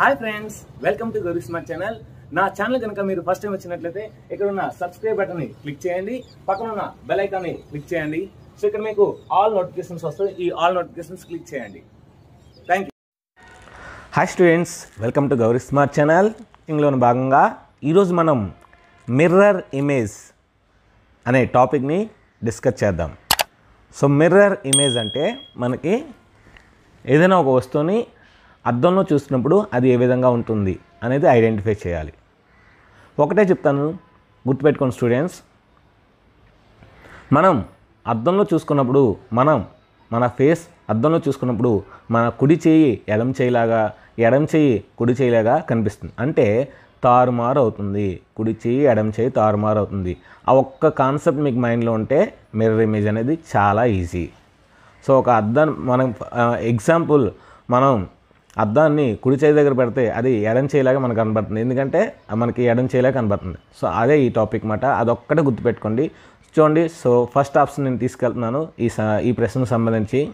Hi friends welcome to Gauri smart channel నా channel కనుక మీరు ఫస్ట్ టైం వచ్చినట్లయితే ఇక్కడ ఉన్న సబ్స్క్రైబ్ బటన్ని క్లిక్ చేయండి పక్కన ఉన్న బెల్ క్లిక్ చేయండి. సో ఇక్కడ మీకు ఆల్ నోటిఫికేషన్స్ వస్తాయి. ఈ ఆల్ నోటిఫికేషన్స్ క్లిక్ చేయండి. Thank you hi students welcome to Gauri smart channel ఇందులోని భాగంగా ఈరోజు మనం మిర్రర్ ఇమేజ్ అనే టాపిక్ని డిస్కస్ చేద్దాం. సో మిర్రర్ ఇమేజ్ అంటే మనకి ఏదైనా ఒక వస్తువుని అద్దంలో చూసినప్పుడు అది ఏ విధంగా ఉంటుంది అనేది ఐడెంటిఫై చేయాలి. ఒకటే చెప్తాను గుర్తుపెట్టుకోండి స్టూడెంట్స్. మనం అద్దంలో చూసుకున్నప్పుడు మనం మన ఫేస్ అద్దంలో చూసుకున్నప్పుడు మన కుడి చేయి ఎడం చేయిలాగా ఎడం చేయి కుడి చేయిలాగా కనిపిస్తుంది. అంటే తారుమారు అవుతుంది. కుడి చేయి ఎడం చేయి తారుమారు అవుతుంది. ఆ ఒక్క కాన్సెప్ట్ మీకు మైండ్లో ఉంటే మిర్రర్ ఇమేజ్ అనేది చాలా ఈజీ. సో ఒక అద్దం మనం ఎగ్జాంపుల్ మనం అద్దాన్ని కుడి చేయి దగ్గర పెడితే అది ఎడం చేయలాగా మనకు కనబడుతుంది. ఎందుకంటే మనకి ఎడం చేయలాగా కనబడుతుంది. సో అదే ఈ టాపిక్ మాట. అదొక్కటే గుర్తుపెట్టుకోండి. చూడండి సో ఫస్ట్ ఆప్షన్ నేను తీసుకెళ్తున్నాను. ఈ స- ఈ ప్రశ్నకు సంబంధించి.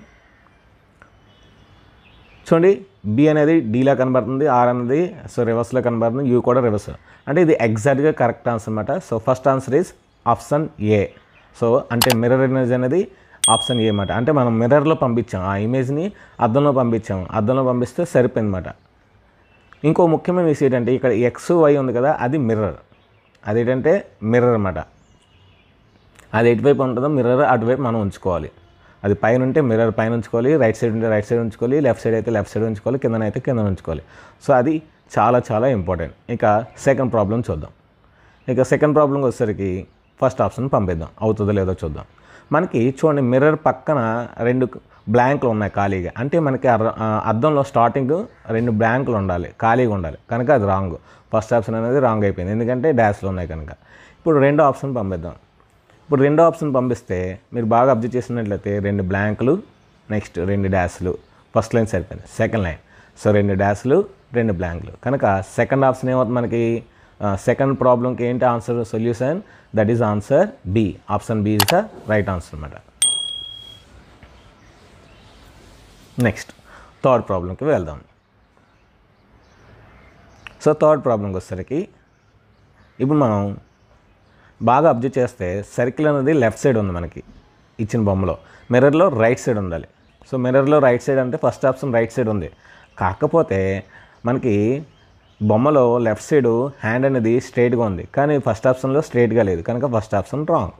చూడండి బి అనేది డీలా కనబడుతుంది ఆర్ అనేది సో రివర్స్లో కనబడుతుంది యూ కూడా రివర్స్ అంటే ఇది ఎగ్జాక్ట్గా కరెక్ట్ ఆన్సర్ అనమాట so first answer is option A so అంటే మిర్రర్ ఇమేజ్ అనేది ఆప్షన్ చేయమాట అంటే మనం మిర్రర్లో పంపించాం ఆ ఇమేజ్ని అద్దంలో పంపించాం అద్దంలో పంపిస్తే సరిపోయిందన్నమాట. ఇంకో ముఖ్యమైన విషయం ఏంటంటే ఇక్కడ ఎక్స్ వై ఉంది కదా అది మిర్రర్ అదేంటంటే మిర్రర్ అనమాట అది ఎటువైపు ఉంటుందో మిర్రర్ అటువైపు మనం ఉంచుకోవాలి. అది పైన ఉంటే మిర్రర్ పైన ఉంచుకోవాలి రైట్ సైడ్ ఉంటే రైట్ సైడ్ ఉంచుకోవాలి లెఫ్ట్ సైడ్ అయితే లెఫ్ట్ సైడ్ ఉంచుకోవాలి కిందనైతే కింద ఉంచుకోవాలి. సో అది చాలా చాలా ఇంపార్టెంట్ ఇక సెకండ్ ప్రాబ్లం చూద్దాం. ఇక సెకండ్ ప్రాబ్లంకి వచ్చేసరికి ఫస్ట్ ఆప్షన్ పంపిద్దాం. అవుతుందో లేదో చూద్దాం. మనకి చూడండి మిర్రర్ పక్కన రెండు బ్లాంక్లు ఉన్నాయి ఖాళీగా. అంటే మనకి ఆ అద్దంలో స్టార్టింగ్ రెండు బ్లాంక్లు ఉండాలి ఖాళీగా ఉండాలి. కనుక అది రాంగ్ ఫస్ట్ ఆప్షన్ అనేది రాంగ్ అయిపోయింది. ఎందుకంటే డాష్లు ఉన్నాయి కనుక. ఇప్పుడు రెండో ఆప్షన్ పంపిద్దాం. ఇప్పుడు రెండో ఆప్షన్ పంపిస్తే మీరు బాగా అబ్జర్వ్ చేసినట్లయితే రెండు బ్లాంకులు నెక్స్ట్ రెండు డాష్లు ఫస్ట్ లైన్ సరిపోయింది. సెకండ్ లైన్ సో రెండు డాష్లు రెండు బ్లాంకులు. కనుక సెకండ్ ఆప్షన్ ఏమవుతుంది మనకి? Uh, సెకండ్ ప్రాబ్లంకి ఏంటి? Answer solution that is answer B option B is the right answer అనమాట నెక్స్ట్ థర్డ్ ప్రాబ్లంకి వెళ్దాం. సో థర్డ్ ప్రాబ్లంకి వచ్చేసరికి ఇప్పుడు మనం బాగా అబ్జర్వ్ చేస్తే సర్కిల్ అనేది లెఫ్ట్ సైడ్ ఉంది మనకి ఇచ్చిన బొమ్మలో. మిర్రర్లో రైట్ సైడ్ ఉండాలి. సో మిర్రర్లో రైట్ సైడ్ అంటే ఫస్ట్ ఆప్షన్ రైట్ సైడ్ ఉంది. కాకపోతే మనకి బొమ్మలో లెఫ్ట్ సైడ్ హ్యాండ్ అనేది స్ట్రైట్గా ఉంది. కానీ ఫస్ట్ ఆప్షన్లో స్ట్రైట్గా లేదు. కనుక ఫస్ట్ ఆప్షన్ రాంగ్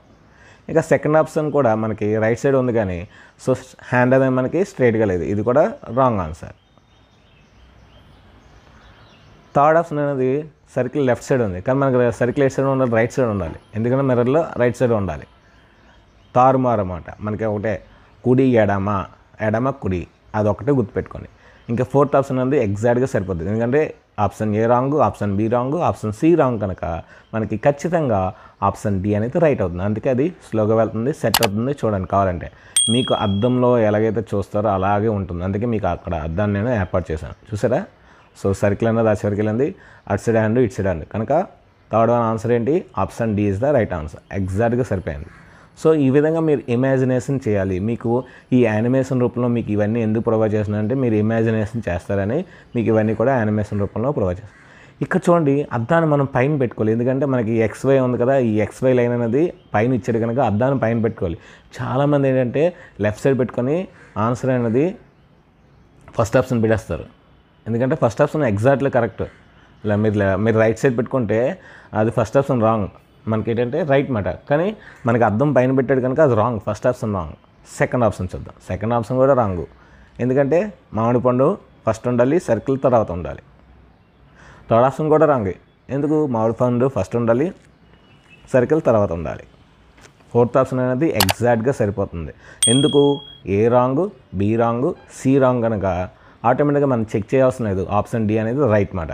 ఇక సెకండ్ ఆప్షన్ కూడా మనకి రైట్ సైడ్ ఉంది కానీ సో హ్యాండ్ అనేది మనకి స్ట్రైట్గా లేదు. ఇది కూడా రాంగ్ ఆన్సర్ థర్డ్ ఆప్షన్ అనేది సర్కిల్ లెఫ్ట్ సైడ్ ఉంది. కానీ మనకి సర్కిల్ లెఫ్ట్ సైడ్ ఉండాలి రైట్ సైడ్ ఉండాలి. ఎందుకంటే మిర్రర్లో రైట్ సైడ్ ఉండాలి. తారుమారు అన్నమాట. మనకి ఒకటే కుడి ఎడమ ఎడమ కుడి. అది ఒకటే గుర్తుపెట్టుకోండి. ఇంకా ఫోర్త్ ఆప్షన్ అనేది ఎగ్జాక్ట్గా సరిపోతుంది ఎందుకంటే option A wrong option B wrong option C wrong కనుక మనకి ఖచ్చితంగా ఆప్షన్ డి అనేది రైట్ అవుతుంది. అందుకే అది స్లోగా వెళ్తుంది సెట్ అవుతుంది చూడండి కావాలంటే. మీకు అద్దంలో ఎలాగైతే చూస్తారో అలాగే ఉంటుంది. అందుకే మీకు అక్కడ అద్దాన్ని నేను ఏర్పాటు చేశాను. చూసారా? సో సర్కిల్ అన్నది ఆ సర్కిల్ అంది అటు సైడ్ హ్యాండ్ ఇటు సైడ్ హ్యాండ్ కనుక థర్డ్ వన్ ఆన్సర్ ఏంటి? Option D is the right answer. ఎగ్జాక్ట్గా సరిపోయింది. సో ఈ విధంగా మీరు ఇమాజినేషన్ చేయాలి. మీకు ఈ యానిమేషన్ రూపంలో మీకు ఇవన్నీ ఎందుకు ప్రొవైడ్ చేస్తున్నారంటే మీరు ఇమాజినేషన్ చేస్తారని మీకు ఇవన్నీ కూడా యానిమేషన్ రూపంలో ప్రొవైడ్ చేస్తారు. ఇక్కడ చూడండి అద్దాన్ని మనం పైన పెట్టుకోవాలి. ఎందుకంటే మనకి ఎక్స్వై ఉంది కదా ఈ ఎక్స్వై లైన్ అనేది పైన ఇచ్చాడు కనుక అద్దాన్ని పైన పెట్టుకోవాలి. చాలామంది ఏంటంటే లెఫ్ట్ సైడ్ పెట్టుకొని ఆన్సర్ అనేది ఫస్ట్ ఆప్షన్ పెట్టేస్తారు. ఎందుకంటే ఫస్ట్ ఆప్షన్ ఎగ్జాక్ట్లీ కరెక్ట్ ఇలా మీరు మీరు రైట్ సైడ్ పెట్టుకుంటే అది ఫస్ట్ ఆప్షన్ రాంగ్ మనకి ఏంటంటే రైట్ మాట. కానీ మనకి అర్థం పైన పెట్టాడు కనుక అది wrong. First option wrong. Second option చూద్దాం. సెకండ్ ఆప్షన్ కూడా రాంగ్. ఎందుకంటే మామిడి పండు ఫస్ట్ ఉండాలి సర్కిల్ తర్వాత ఉండాలి. థర్డ్ ఆప్షన్ కూడా రాంగ్. ఎందుకు? మామిడి పండు ఫస్ట్ ఉండాలి సర్కిల్ తర్వాత ఉండాలి. ఫోర్త్ ఆప్షన్ అనేది ఎగ్జాక్ట్గా సరిపోతుంది. ఎందుకు? A wrong B wrong C wrong కనుక ఆటోమేటిక్గా మనం చెక్ చేయాల్సిన లేదు. ఆప్షన్ డి అనేది రైట్ మాట.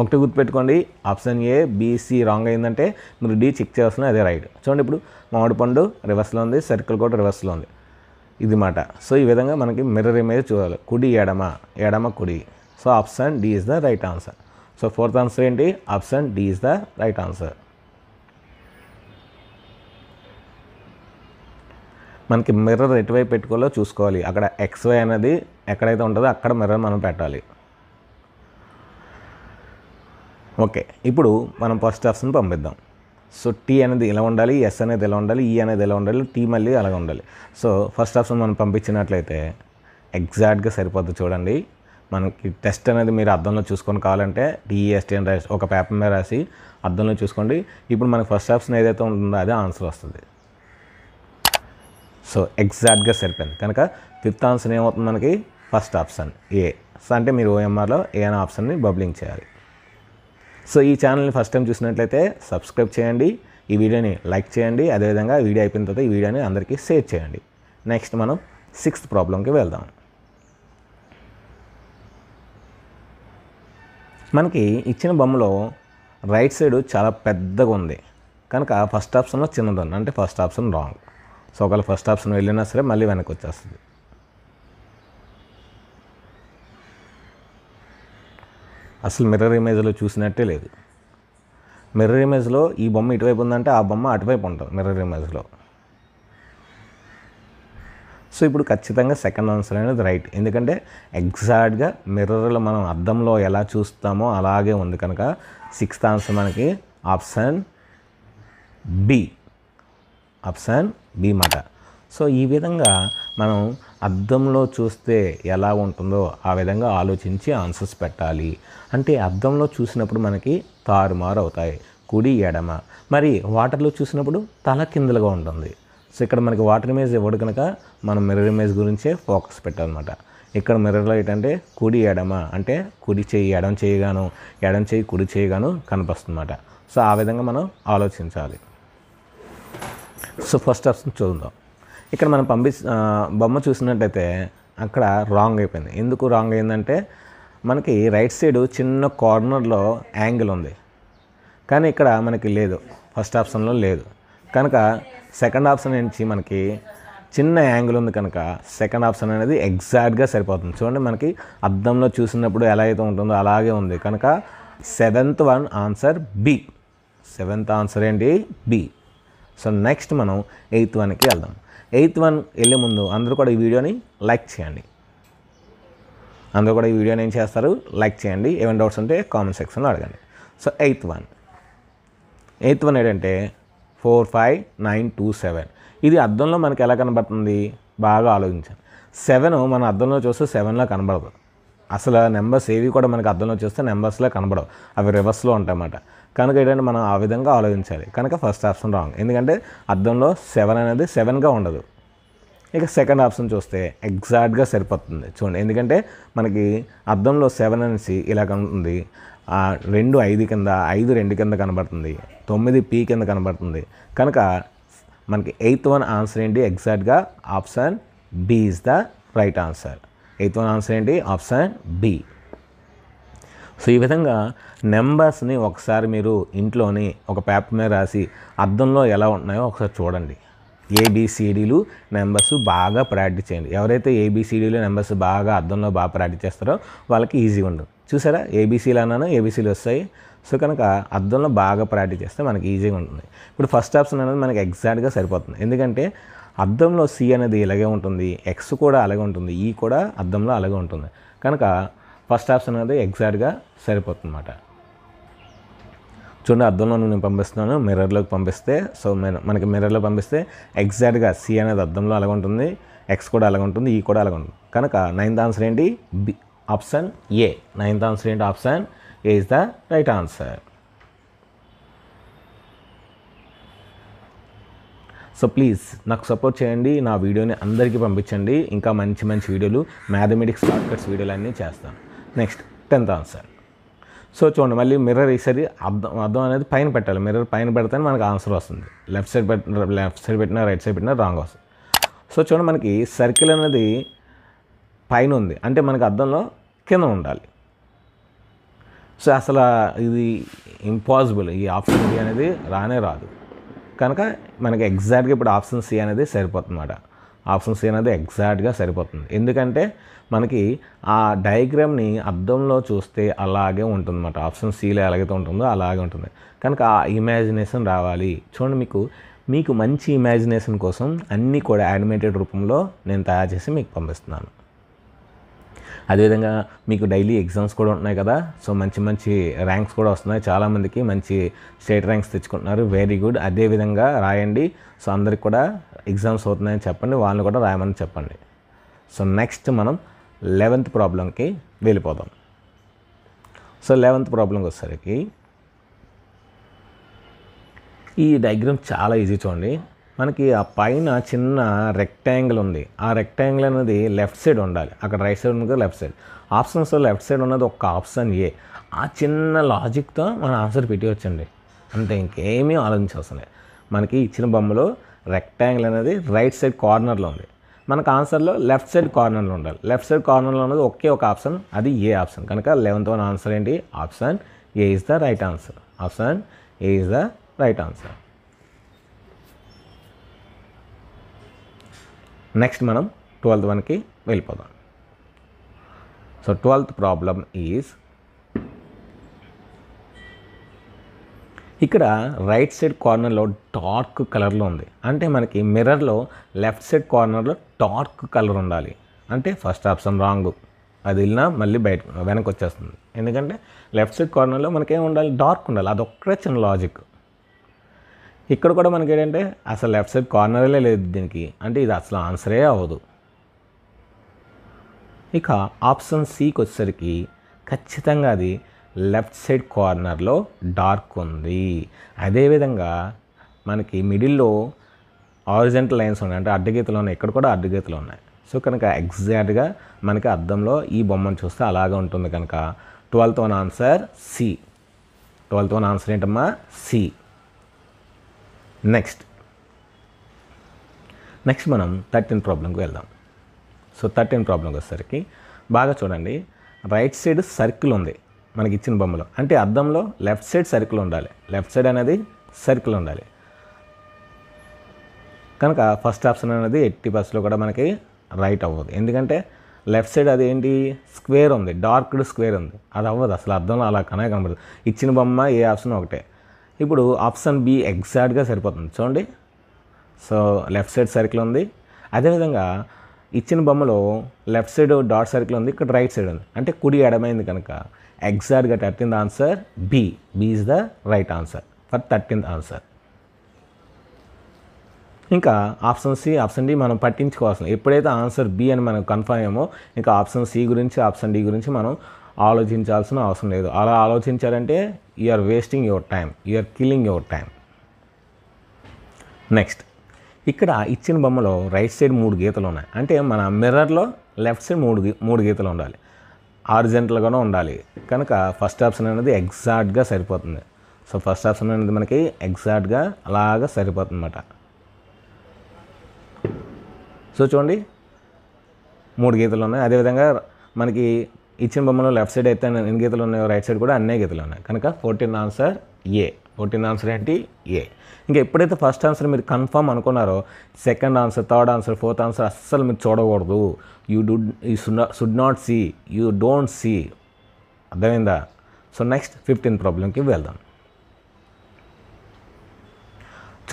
ఒకటి గుర్తుపెట్టుకోండి. ఆప్షన్ ఏ బీసీ రాంగ్ అయిందంటే మీరు డి చెక్ చేయాల్సిన అదే రైట్ చూడండి ఇప్పుడు మామిడి పండు రివర్స్లో ఉంది సర్కిల్ కూడా రివర్స్లో ఉంది. ఇది మాట. సో ఈ విధంగా మనకి మిర్రర్ ఇమేజ్ చూడాలి. కుడి ఎడమ ఎడమ కుడి. So option D is the right answer so fourth answer ఏంటి? Option D is the right answer మనకి మిర్రర్ ఎటువైపు పెట్టుకోవాలో చూసుకోవాలి. అక్కడ ఎక్స్వై అనేది ఎక్కడైతే ఉంటుందో అక్కడ మిర్రర్ మనం పెట్టాలి. ఓకే ఇప్పుడు మనం ఫస్ట్ ఆప్షన్ పంపిద్దాం. సో టీ అనేది ఇలా ఉండాలి? ఎస్ అనేది ఇలా ఉండాలి? ఈ అనేది ఇలా ఉండాలి? టీ మళ్ళీ అలాగ ఉండాలి. సో ఫస్ట్ ఆప్షన్ మనం పంపించినట్లయితే ఎగ్జాక్ట్గా సరిపోద్ది చూడండి. మనకి టెస్ట్ అనేది మీరు అర్థంలో చూసుకొని కావాలంటే టీఈఎస్టీ e, అని రాసి ఒక పేపర్ మీద రాసి అర్థంలో చూసుకోండి. ఇప్పుడు మనకి ఫస్ట్ ఆప్షన్ ఏదైతే ఉంటుందో అదే ఆన్సర్ వస్తుంది. సో ఎగ్జాక్ట్గా సరిపోయింది. కనుక ఫిఫ్త్ ఆన్సర్ ఏమవుతుంది మనకి? ఫస్ట్ ఆప్షన్ ఏ సో అంటే మీరు ఓఎంఆర్లో ఏ అనే ఆప్షన్ని బబ్లింగ్ చేయాలి. సో ఈ ఛానల్ని ఫస్ట్ టైం చూసినట్లయితే సబ్స్క్రైబ్ చేయండి. ఈ వీడియోని లైక్ చేయండి. అదేవిధంగా వీడియో అయిపోయిన తర్వాత ఈ వీడియోని అందరికీ షేర్ చేయండి. నెక్స్ట్ మనం సిక్స్త్ ప్రాబ్లంకి వెళ్దాం. మనకి ఇచ్చిన బొమ్మలో రైట్ సైడ్ చాలా పెద్దగా ఉంది. కనుక ఫస్ట్ ఆప్షన్లో చిన్నది ఉంది అంటే ఫస్ట్ ఆప్షన్ రాంగ్ సో ఒకవేళ ఫస్ట్ ఆప్షన్ వెళ్ళినా సరే మళ్ళీ వెనక్కి వచ్చేస్తుంది. అసలు మిర్రర్ ఇమేజ్లో చూసినట్టే లేదు. మిర్రర్ ఇమేజ్లో ఈ బొమ్మ ఇటువైపు ఉందంటే ఆ బొమ్మ అటువైపు ఉంటుంది మిర్రర్ ఇమేజ్లో సో ఇప్పుడు ఖచ్చితంగా సెకండ్ ఆన్సర్ అనేది రైట్ ఎందుకంటే ఎగ్జాక్ట్గా మిర్రర్లో మనం అద్దంలో ఎలా చూస్తామో అలాగే ఉంది కనుక సిక్స్త్ ఆన్సర్ మనకి ఆప్షన్ బి ఆప్షన్ బి మాట. సో ఈ విధంగా మనం అద్దంలో చూస్తే ఎలా ఉంటుందో ఆ విధంగా ఆలోచించి ఆన్సర్స్ పెట్టాలి. అంటే అద్దంలో చూసినప్పుడు మనకి తారుమారు అవుతాయి కుడి ఎడమ. మరి వాటర్లో చూసినప్పుడు తల కిందలుగా ఉంటుంది. సో ఇక్కడ మనకి వాటర్ ఇమేజ్ ఇవ్వడు కనుక మనం మిర్రర్ ఇమేజ్ గురించే ఫోకస్ పెట్టాలన్నమాట. ఇక్కడ మిర్రర్లో ఏంటంటే కుడి ఎడమ అంటే కుడి చేయి ఎడం చేయగాను ఎడం చేయి కుడి చేయగాను కనిపిస్తుందన్నమాట. సో ఆ విధంగా మనం ఆలోచించాలి. సో ఫస్ట్ ఆప్షన్ చూద్దాం. ఇక్కడ మనం పంపి బొమ్మ చూసినట్టయితే అక్కడ రాంగ్ అయిపోయింది. ఎందుకు రాంగ్ అయిందంటే మనకి రైట్ సైడ్ చిన్న కార్నర్లో యాంగిల్ ఉంది. కానీ ఇక్కడ మనకి లేదు. ఫస్ట్ ఆప్షన్లో లేదు. కనుక సెకండ్ ఆప్షన్ నుంచి మనకి చిన్న యాంగిల్ ఉంది కనుక సెకండ్ ఆప్షన్ అనేది ఎగ్జాక్ట్గా సరిపోతుంది. చూడండి మనకి అద్దంలో చూసినప్పుడు ఎలా అయితే ఉంటుందో అలాగే ఉంది. కనుక seventh one answer B seventh answer ఏంటి? బి సో నెక్స్ట్ మనం ఎయిత్ వన్కి వెళ్దాం. ఎయిత్ వన్ వెళ్ళే ముందు అందరూ కూడా ఈ వీడియోని లైక్ చేయండి. అందరూ కూడా ఈ వీడియోని ఏం చేస్తారు? లైక్ చేయండి. ఏమైనా డౌట్స్ ఉంటే కామెంట్ సెక్షన్లో అడగండి. So eighth one. Eighth one ఏంటంటే four five nine two seven. ఇది అద్దంలో మనకి ఎలా కనబడుతుంది? బాగా ఆలోచించాను సెవెన్ మన అద్దంలో చూస్తే సెవెన్లో కనబడదు. అసలు నెంబర్స్ ఏవి కూడా మనకి అర్థంలో చూస్తే నెంబర్స్లో కనబడవు. అవి రివర్స్లో ఉంటాయన్నమాట. కనుక ఏంటంటే మనం ఆ విధంగా ఆలోచించాలి. కనుక ఫస్ట్ ఆప్షన్ రాంగ్ ఎందుకంటే అద్దంలో సెవెన్ అనేది సెవెన్గా ఉండదు. ఇక సెకండ్ ఆప్షన్ చూస్తే ఎగ్జాక్ట్గా సరిపోతుంది. చూడండి ఎందుకంటే మనకి అద్దంలో సెవెన్ అనేసి ఇలా ఉంటుంది రెండు ఐదు కింద ఐదు రెండు కింద కనబడుతుంది. తొమ్మిది పీ కింద కనబడుతుంది. కనుక మనకి ఎయిత్ వన్ ఆన్సర్ ఏంటి? ఎగ్జాక్ట్గా option B is the right answer eighth one answer ఏంటి? ఆప్షన్ బి సో ఈ విధంగా నెంబర్స్ని ఒకసారి మీరు ఇంట్లోని ఒక పేపర్ మీద రాసి అద్దంలో ఎలా ఉంటున్నాయో ఒకసారి చూడండి. ఏబిసిడీలు నెంబర్స్ బాగా ప్రాక్టీస్ చేయండి. ఎవరైతే ఏబిసిడీలు నెంబర్స్ బాగా అద్దంలో బాగా ప్రాక్టీస్ చేస్తారో వాళ్ళకి ఈజీగా ఉండదు. చూసారా? ఏబీసీలు అన్నాను? ఏబీసీలు వస్తాయి. సో కనుక అద్దంలో బాగా ప్రాక్టీస్ చేస్తే మనకి ఈజీగా ఉంటుంది. ఇప్పుడు ఫస్ట్ ఆప్షన్ అనేది మనకి ఎగ్జాక్ట్గా సరిపోతుంది. ఎందుకంటే అద్దంలో సి అనేది ఇలాగే ఉంటుంది. ఎక్స్ కూడా అలాగే ఉంటుంది. ఈ కూడా అద్దంలో అలాగే ఉంటుంది. కనుక ఫస్ట్ ఆప్షన్ అనేది ఎగ్జాక్ట్గా సరిపోతుంది అన్నమాట చూడండి అద్దంలో నేను పంపిస్తున్నాను మిర్రర్లోకి పంపిస్తే సో మనకి మిర్రర్లో పంపిస్తే ఎగ్జాక్ట్గా సి అనేది అర్థంలో అలాగ ఉంటుంది ఎక్స్ కూడా అలాగ ఉంటుంది ఈ కూడా అలాగ ఉంటుంది. కనుక నైన్త్ ఆన్సర్ ఏంటి? B option A. Ninth answer ఏంటి? Option A is the right answer. So please నాకు సపోర్ట్ చేయండి నా వీడియోని అందరికీ పంపించండి ఇంకా మంచి మంచి వీడియోలు మ్యాథమెటిక్స్ షార్ట్కట్స్ వీడియోలు అన్నీ చేస్తాను. Next tenth answer. సో చూడండి మళ్ళీ మిర్రర్ ఈసారి అర్థం అర్థం అనేది పైన పెట్టాలి. మిర్రర్ పైన పెడితేనే మనకు ఆన్సర్ వస్తుంది. లెఫ్ట్ సైడ్ పెట్టిన లెఫ్ట్ సైడ్ పెట్టినా రైట్ సైడ్ పెట్టినా రాంగ్ వస్తుంది. సో చూడండి మనకి సర్కిల్ అనేది పైన ఉంది. అంటే మనకి అర్థంలో కింద ఉండాలి. సో అసలు ఇది ఇంపాసిబుల్ ఈ ఆప్షన్ డి అనేది రానే రాదు. కనుక మనకి ఎగ్జాక్ట్గా ఇప్పుడు ఆప్షన్ సి అనేది సరిపోతుంది అన్నమాట ఆప్షన్ సి అనేది ఎగ్జాక్ట్గా సరిపోతుంది. ఎందుకంటే మనకి ఆ డయాగ్రామ్ని అద్దంలో చూస్తే అలాగే ఉంటుందన్నమాట. ఆప్షన్ సిలో ఎలాగైతే ఉంటుందో అలాగే ఉంటుంది. కనుక ఆ ఇమాజినేషన్ రావాలి. చూడండి మీకు మీకు మంచి ఇమాజినేషన్ కోసం అన్నీ కూడా యానిమేటెడ్ రూపంలో నేను తయారు చేసి మీకు పంపిస్తున్నాను. అదేవిధంగా మీకు డైలీ ఎగ్జామ్స్ కూడా ఉంటున్నాయి కదా. సో మంచి మంచి ర్యాంక్స్ కూడా వస్తున్నాయి. చాలామందికి మంచి స్టేట్ ర్యాంక్స్ తెచ్చుకుంటున్నారు. వెరీ గుడ్ అదేవిధంగా రాయండి. సో అందరికి కూడా ఎగ్జామ్స్ అవుతున్నాయని చెప్పండి. వాళ్ళని కూడా రాయమని చెప్పండి. సో నెక్స్ట్ మనం లెవెంత్ ప్రాబ్లంకి వెళ్ళిపోదాం. సో లెవెంత్ ప్రాబ్లంకి వచ్చేసరికి ఈ డయాగ్రామ్ చాలా ఈజీ చూడండి. మనకి ఆ పైన చిన్న రెక్టాంగిల్ ఉంది. ఆ రెక్టాంగిల్ అనేది లెఫ్ట్ సైడ్ ఉండాలి. అక్కడ రైట్ సైడ్ ఉంది లెఫ్ట్ సైడ్ ఆప్షన్స్లో లెఫ్ట్ సైడ్ ఉన్నది ఒక ఆప్షన్ ఏ ఆ చిన్న లాజిక్తో మన ఆన్సర్ పెట్టివచ్చండి. అంతే ఇంకేమీ ఆలోచించవసరం లేదు. మనకి ఇచ్చిన బొమ్మలో రెక్టాంగిల్ అనేది రైట్ సైడ్ కార్నర్లో ఉంది. మనకు ఆన్సర్లో లెఫ్ట్ సైడ్ కార్నర్లో ఉండాలి. లెఫ్ట్ సైడ్ కార్నర్లో ఉన్నది ఒకే ఒక ఆప్షన్ అది ఏ ఆప్షన్ కనుక లెవెన్త్ వన్ ఆన్సర్ ఏంటి? Option A is the right answer option A is the right answer next మనం ట్వెల్త్ వన్కి వెళ్ళిపోదాం. సో ట్వెల్త్ ప్రాబ్లం ఈజ్ ఇక్కడ రైట్ సైడ్ కార్నర్లో డార్క్ కలర్లో ఉంది. అంటే మనకి మిర్రర్లో లెఫ్ట్ సైడ్ కార్నర్లో డార్క్ కలర్ ఉండాలి. అంటే ఫస్ట్ ఆప్షన్ రాంగ్ అది వెళ్ళినా మళ్ళీ బయట వెనక్కి వచ్చేస్తుంది. ఎందుకంటే లెఫ్ట్ సైడ్ కార్నర్లో మనకేం ఉండాలి? డార్క్ ఉండాలి. అదొక్కడే చిన్న లాజిక్ ఇక్కడ కూడా మనకి ఏంటంటే అసలు లెఫ్ట్ సైడ్ కార్నరే లేదు దీనికి. అంటే ఇది అసలు ఆన్సరే అవ్వదు. ఇక ఆప్షన్ సికి వచ్చేసరికి ఖచ్చితంగా అది లెఫ్ట్ సైడ్ కార్నర్లో డార్క్ ఉంది. అదేవిధంగా మనకి మిడిల్లో ఆరిజెంటల్ లైన్స్ ఉన్నాయి. అంటే అడ్డగీతలు ఉన్నాయి. ఇక్కడ కూడా అడ్డగీతలు ఉన్నాయి. సో కనుక ఎగ్జాక్ట్గా మనకి అద్దంలో ఈ బొమ్మను చూస్తే అలాగే ఉంటుంది కనుక. Twelfth one answer C twelfth one answer ఏంటమ్మా? సి నెక్స్ట్ నెక్స్ట్ మనం థర్టీన్ ప్రాబ్లంకి వెళ్దాం. సో థర్టీన్ ప్రాబ్లంకి వచ్చేసరికి బాగా చూడండి. రైట్ సైడ్ సర్కిల్ ఉంది మనకి ఇచ్చిన బొమ్మలో. అంటే అద్దంలో లెఫ్ట్ సైడ్ సర్కిల్ ఉండాలి. లెఫ్ట్ సైడ్ అనేది సర్కిల్ ఉండాలి. కనుక ఫస్ట్ ఆప్షన్ అనేది ఎట్టి బస్సులో కూడా మనకి రైట్ అవ్వదు. ఎందుకంటే లెఫ్ట్ సైడ్ అది ఏంటి? స్క్వేర్ ఉంది. డార్క్డ్ స్క్వేర్ ఉంది. అది అవ్వదు. అసలు అర్థంలో అలా కనే కనబడదు. ఇచ్చిన బొమ్మ ఏ ఆప్షన్ ఒకటే. ఇప్పుడు ఆప్షన్ బి ఎగ్జాక్ట్గా సరిపోతుంది. చూడండి. సో లెఫ్ట్ సైడ్ సర్కిల్ ఉంది. అదేవిధంగా ఇచ్చిన బొమ్మలో లెఫ్ట్ సైడ్ డాట్ సర్కిల్ ఉంది ఇక్కడ రైట్ సైడ్ ఉంది. అంటే కుడి ఎడమైంది కనుక ఎగ్జాక్ట్గా thirteenth answer B. B is the right answer for thirteenth answer. ఇంకా ఆప్షన్ సి ఆప్షన్ డి మనం పట్టించుకోవాల్సిన ఎప్పుడైతే ఆన్సర్ బి అని మనం కన్ఫర్మ్ అయ్యామో ఇంకా ఆప్షన్ సి గురించి ఆప్షన్ డి గురించి మనం ఆలోచించాల్సిన అవసరం లేదు. అలా ఆలోచించారంటే you are wasting your time you are killing your time next ఇక్కడ ఇచ్చిన బొమ్మలో రైట్ సైడ్ మూడు గీతలు ఉన్నాయి. అంటే మన మిర్రర్లో లెఫ్ట్ సైడ్ మూడు గీ- మూడు గీతలు ఉండాలి. ఆరిజెంటల్గానే ఉండాలి. కనుక ఫస్ట్ ఆప్షన్ అనేది ఎగ్జాక్ట్గా సరిపోతుంది. సో ఫస్ట్ ఆప్షన్ అనేది మనకి ఎగ్జాక్ట్గా అలాగా సరిపోతుంది అన్నమాట సో చూడండి మూడు గీతలు ఉన్నాయి. అదేవిధంగా మనకి ఇచ్చిన బొమ్మలో లెఫ్ట్ సైడ్ అయితే ఎన్ని గీతలు ఉన్నాయో రైట్ సైడ్ కూడా అన్నే గీతలు ఉన్నాయి. కనుక fourteen answer A. Fourteen answer ఏంటి? ఏ. ఇంకా ఎప్పుడైతే ఫస్ట్ ఆన్సర్ మీరు కన్ఫర్మ్ అనుకున్నారో second answer third answer fourth answer అస్సలు మీరు చూడకూడదు. You do you should not see you don't see. అర్థమైందా? సో నెక్స్ట్ ఫిఫ్టీన్ ప్రాబ్లంకి వెళ్దాం.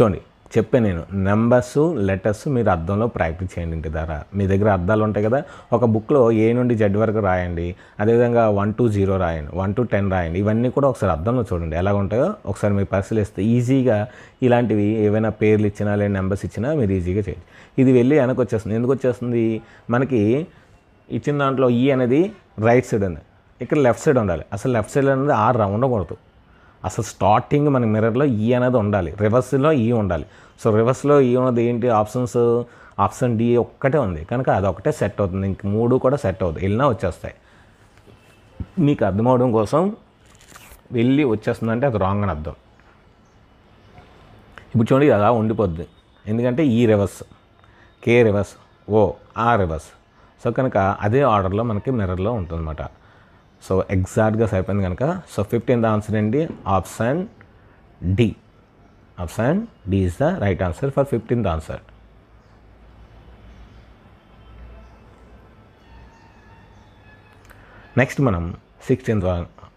చూడండి. చెప్పే నేను నెంబర్స్ లెటర్స్ మీరు అర్థంలో ప్రాక్టీస్ చేయండి ఇంటి ద్వారా మీ దగ్గర అర్థాలు ఉంటాయి కదా ఒక బుక్లో ఏ నుండి జెడ్ వరకు రాయండి అదేవిధంగా వన్ టు జీరో రాయండి వన్ టు టెన్ రాయండి ఇవన్నీ కూడా ఒకసారి అర్థంలో చూడండి. ఎలా ఉంటాయో ఒకసారి మీరు పరిశీలిస్తే ఈజీగా ఇలాంటివి ఏవైనా పేర్లు ఇచ్చినా లేదా నెంబర్స్ ఇచ్చినా మీరు ఈజీగా చేయండి ఇది వెళ్ళి వెనక్కి వచ్చేస్తుంది. ఎందుకు వచ్చేస్తుంది? మనకి ఇచ్చిన దాంట్లో ఈ అనేది రైట్ సైడ్ ఉంది. ఇక్కడ లెఫ్ట్ సైడ్ ఉండాలి. అసలు లెఫ్ట్ సైడ్ అనేది ఆరు రా- ఉండకూడదు అసలు స్టార్టింగ్ మన మిర్రర్లో ఈ e అనేది ఉండాలి. రివర్స్లో ఈ e ఉండాలి. సో రివర్స్లో ఈ ఉన్నది ఏంటి? ఆప్షన్స్ ఆప్షన్ డి ఒక్కటే ఉంది. కనుక అది ఒకటే సెట్ అవుతుంది. ఇంక మూడు కూడా సెట్ అవుతుంది వెళ్ళినా వచ్చేస్తాయి. మీకు అర్థమవడం కోసం వెళ్ళి వచ్చేస్తుందంటే అది రాంగ్ అని అర్థం. ఇప్పుడు చూడండి ఇది అలా ఉండిపోద్ది. ఎందుకంటే ఈ రివర్స్ కే రివర్స్ ఓ ఆ రివర్స్ సో కనుక అదే ఆర్డర్లో మనకి మిర్రర్లో ఉంటుందన్నమాట. సో ఎగ్జాక్ట్గా సరిపోయింది కనుక సో ఫిఫ్టీన్త్ ఆన్సర్ ఏంటి? Option D. Option D is the right answer for fifteenth answer. Next మనం సిక్స్టీన్త్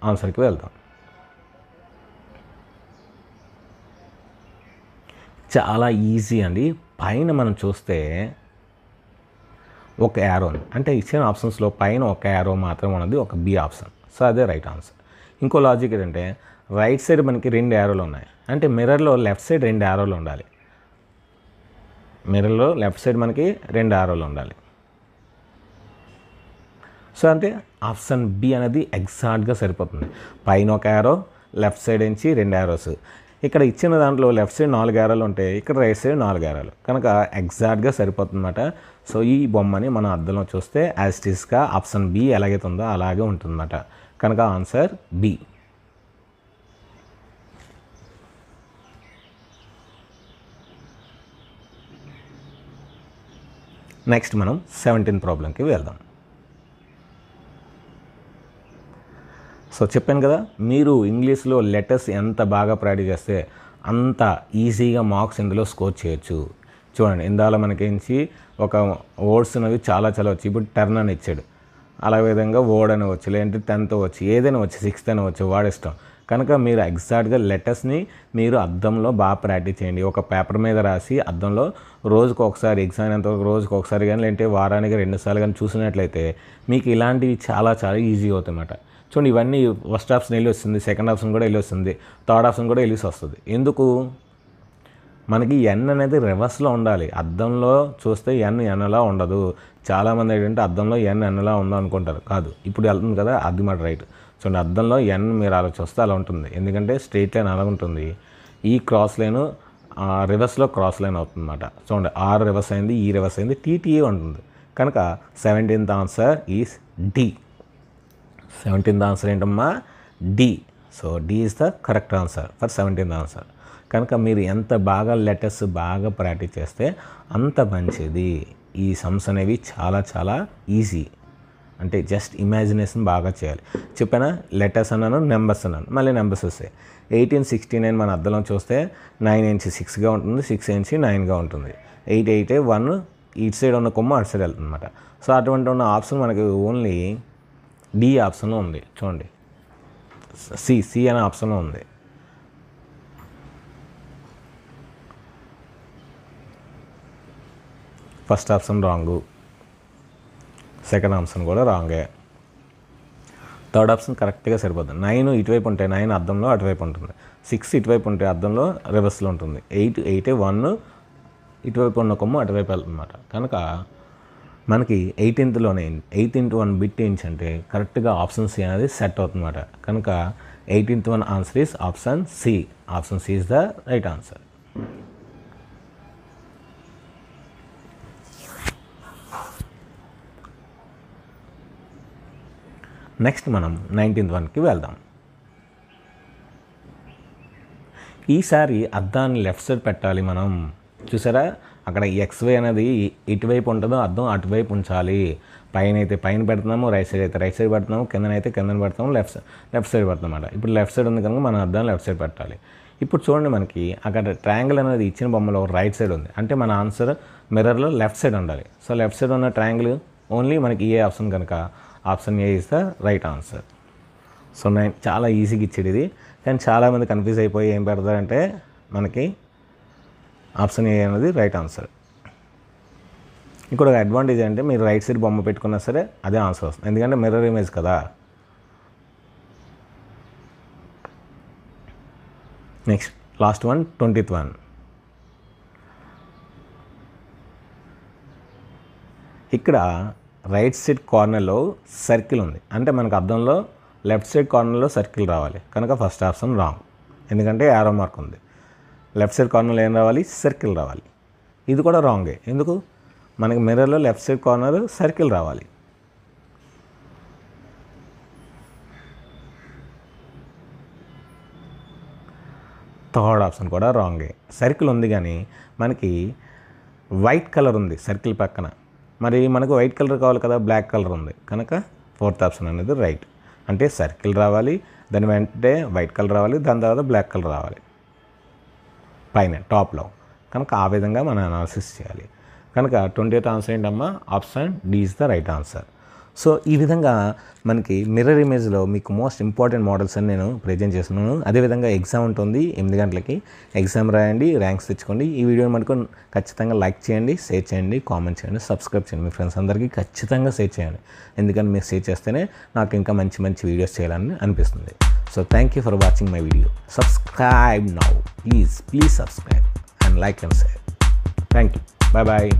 ఆన్సర్కి వెళ్దాం. చాలా ఈజీ అండి. పైన మనం చూస్తే ఒక యారో అంటే ఇచ్చిన ఆప్షన్స్లో పైన ఒక యారో మాత్రం ఉన్నది ఒక బి ఆప్షన్ సో అదే రైట్ ఆన్సర్ ఇంకో లాజిక్ ఏంటంటే రైట్ సైడ్ మనకి రెండు యారోలు ఉన్నాయి. అంటే మిర్రర్లో లెఫ్ట్ సైడ్ రెండు యారోలు ఉండాలి. మిర్రర్లో లెఫ్ట్ సైడ్ మనకి రెండు యారోలు ఉండాలి. సో అంటే ఆప్షన్ బి అనేది ఎగ్జాక్ట్గా సరిపోతుంది. పైన ఒక యారో లెఫ్ట్ సైడ్ నుంచి రెండు యారోస్ ఇక్కడ ఇచ్చిన దాంట్లో లెఫ్ట్ సైడ్ నాలుగు ఏరాలు ఉంటాయి ఇక్కడ రైట్ సైడ్ నాలుగు ఏరాలు. కనుక ఎగ్జాక్ట్గా సరిపోతుందన్నమాట. సో ఈ బొమ్మని మనం అర్థంలో చూస్తే యాజ్టీస్గా ఆప్షన్ బి ఎలాగైతే ఉందో అలాగే ఉంటుందన్నమాట. కనుక ఆన్సర్ బి. నెక్స్ట్ మనం సెవెంటీన్ ప్రాబ్లంకి వెళ్దాం. సో చెప్పాను కదా మీరు ఇంగ్లీష్లో లెటర్స్ ఎంత బాగా ప్రాక్టీస్ చేస్తే అంత ఈజీగా మార్క్స్ ఇందులో స్కోర్ చేయొచ్చు. చూడండి ఇందాల మనకించి ఒక వర్డ్స్ అనేవి చాలా చాలా వచ్చి ఇప్పుడు టర్న్ అని ఇచ్చాడు. అలా విధంగా వర్డ్ అని వచ్చు లేదంటే టెన్త్ వచ్చి ఏదైనా వచ్చి సిక్స్త్ అని వచ్చు వాడిష్టం కనుక మీరు ఎగ్జాక్ట్గా లెటర్స్ని మీరు అద్దంలో బాగా ప్రాక్టీస్ చేయండి. ఒక పేపర్ మీద రాసి అద్దంలో రోజుకు ఒకసారి ఎగ్జామ్ ఎంత రోజుకు ఒకసారి కానీ లేదంటే వారానికి రెండుసార్లు కానీ చూసినట్లయితే మీకు ఇలాంటివి చాలా చాలా ఈజీ అవుతాయన్నమాట. చూడండి ఇవన్నీ ఫస్ట్ ఆప్షన్ వెళ్ళి వస్తుంది సెకండ్ ఆప్షన్ కూడా వెళ్ళి వస్తుంది థర్డ్ ఆప్షన్ కూడా వెళ్ళి వస్తుంది. ఎందుకు? మనకి ఎన్ అనేది రివర్స్లో ఉండాలి. అద్దంలో చూస్తే ఎన్ ఎన్లా ఉండదు. చాలామంది ఏంటంటే అద్దంలో ఎన్ ఎన్లా ఉందో అనుకుంటారు. కాదు ఇప్పుడు వెళ్తుంది కదా అది మాట రైట్ చూడండి అద్దంలో ఎన్ మీరు అలా చూస్తే అలా ఉంటుంది. ఎందుకంటే స్ట్రైట్ లైన్ అలా ఉంటుంది. ఈ క్రాస్ లైన్ రివర్స్లో క్రాస్ లైన్ అవుతుందన్నమాట. చూడండి ఆర్ రివర్స్ అయింది e ఈ రివర్స్ అయింది టీటీఏ ఉంటుంది. కనుక seventeenth answer is D seventeenth answer ఏంటమ్మా? D so D is the correct answer for seventeenth answer కనుక మీరు ఎంత బాగా లెటర్స్ బాగా ప్రాక్టీస్ చేస్తే అంత మంచిది. ఈ సమ్స్ అనేవి చాలా చాలా ఈజీ అంటే జస్ట్ ఇమాజినేషన్ బాగా చేయాలి. చెప్పానా? లెటర్స్ అన్నాను నెంబర్స్ అన్నాను. మళ్ళీ నెంబర్స్ వస్తాయి. ఎయిటీన్ సిక్స్టీ నైన్ మన అద్దంలో చూస్తే నైన్ ఇంచి సిక్స్గా ఉంటుంది సిక్స్ ఇంచి నైన్గా ఉంటుంది. ఎయిట్ ఎయిట్ వన్ ఇటు సైడ్ ఉన్న కొమ్మ అటు సైడ్ వెళ్తుంది అనమాట సో అటువంటి ఉన్న ఆప్షన్ మనకి ఓన్లీ డి ఆప్షన్లో ఉంది. చూడండి. సి సి అనే ఆప్షన్లో ఉంది. First option wrong. Second option కూడా రాంగే. థర్డ్ ఆప్షన్ కరెక్ట్గా సరిపోతుంది. నైన్ ఇటువైపు ఉంటే నైన్ అద్దంలో అటువైపు ఉంటుంది. సిక్స్ ఇటువైపు ఉంటే అద్దంలో రివర్స్లో ఉంటుంది. ఎయిట్ ఎయిట్ వన్ ఇటువైపు ఉన్న కొమ్ము అటువైపు వెళ్తుందన్నమాట. కనుక మనకి ఎయిటీన్త్లోనే eighteenth into one bit inch అంటే కరెక్ట్గా ఆప్షన్ సి అనేది సెట్ అవుతుందన్నమాట. కనుక eighteenth one answer is option C option C is the right answer next మనం నైన్టీన్త్ వన్కి వెళ్దాం. ఈసారి అద్దాన్ని లెఫ్ట్ సైడ్ పెట్టాలి మనం. చూసారా? అక్కడ ఎక్స్వే అనేది ఇటువైపు ఉంటుందో అర్థం అటువైపు ఉంచాలి. పైన అయితే పైన పెడుతున్నాము రైట్ సైడ్ అయితే రైట్ సైడ్ పెడుతున్నాము కిందనైతే కిందన పెడతాము లెఫ్ట్ సైడ్ లెఫ్ట్ సైడ్ పెడతాం అన్నమాట ఇప్పుడు లెఫ్ట్ సైడ్ ఉంది కనుక మన అర్థం లెఫ్ట్ సైడ్ పెట్టాలి. ఇప్పుడు చూడండి మనకి అక్కడ ట్రయాంగిల్ అనేది ఇచ్చిన బొమ్మలో రైట్ సైడ్ ఉంది. అంటే మన ఆన్సర్ మిర్రర్లో లెఫ్ట్ సైడ్ ఉండాలి. సో లెఫ్ట్ సైడ్ ఉన్న ట్రయాంగిల్ ఓన్లీ మనకి ఏ ఆప్షన్ కనుక? ఆప్షన్ ఏ ఇస్తే రైట్ ఆన్సర్ సో నేను చాలా ఈజీగా ఇచ్చేది ఇది. కానీ చాలామంది కన్ఫ్యూజ్ అయిపోయి ఏం పెడతారంటే మనకి ఆప్షన్ ఏ అనేది రైట్ ఆన్సర్ ఇక్కడ ఒక అడ్వాంటేజ్ అంటే మీరు రైట్ సైడ్ బొమ్మ పెట్టుకున్నా సరే అదే ఆన్సర్ వస్తుంది. ఎందుకంటే మిర్రర్ ఇమేజ్ కదా. Next last one twentieth one ఇక్కడ రైట్ సైడ్ కార్నర్లో సర్కిల్ ఉంది. అంటే మనకు అర్థంలో లెఫ్ట్ సైడ్ కార్నర్లో సర్కిల్ రావాలి. కనుక ఫస్ట్ ఆప్షన్ రాంగ్ ఎందుకంటే యారో మార్క్ ఉంది. లెఫ్ట్ సైడ్ కార్నర్లో ఏం రావాలి? సర్కిల్ రావాలి. ఇది కూడా రాంగే. ఎందుకు? మనకి మిర్రర్లో లెఫ్ట్ సైడ్ కార్నర్ సర్కిల్ రావాలి. థర్డ్ ఆప్షన్ కూడా రాంగే. సర్కిల్ ఉంది కానీ మనకి వైట్ కలర్ ఉంది సర్కిల్ పక్కన. మరి మనకు వైట్ కలర్ కావాలి కదా బ్లాక్ కలర్ ఉంది. కనుక ఫోర్త్ ఆప్షన్ అనేది రైట్. అంటే సర్కిల్ రావాలి దాని వెంటనే వైట్ కలర్ రావాలి దాని తర్వాత బ్లాక్ కలర్ రావాలి. పైన టాప్లో. కనుక ఆ విధంగా మనం అనాలిసిస్ చేయాలి. కనుక ట్వంటీ ఎయిత్ ఆన్సర్ ఏంటమ్మా? Option D is the right answer so ఈ విధంగా మనకి మిర్రర్ ఇమేజ్లో మీకు మోస్ట్ ఇంపార్టెంట్ మోడల్స్ అని నేను ప్రజెంట్ చేస్తున్నాను. అదేవిధంగా ఎగ్జామ్ ఉంటుంది ఎనిమిది గంటలకి. ఎగ్జామ్ రాయండి ర్యాంక్స్ తెచ్చుకోండి. ఈ వీడియోని మనకు ఖచ్చితంగా లైక్ చేయండి షేర్ చేయండి కామెంట్ చేయండి సబ్స్క్రైబ్ చేయండి. మీ ఫ్రెండ్స్ అందరికీ ఖచ్చితంగా షేర్ చేయండి. ఎందుకంటే మీరు షేర్ చేస్తేనే నాకు ఇంకా మంచి మంచి వీడియోస్ చేయాలని అనిపిస్తుంది. So thank you for watching my video. Subscribe now. Please, please subscribe and like and share. Thank you. Bye bye.